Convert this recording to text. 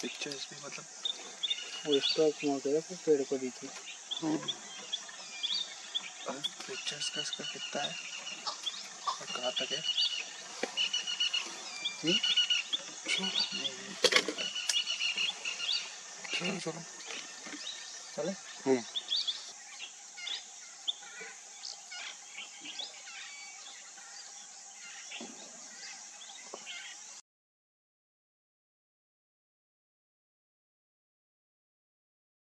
Pictures भी मतलब वो स्टॉक में फिर पेड़ को दी थी पिक्चर्स का इसका कितना है? और कहाँ तक है? हम्म? चलो। चलो चले.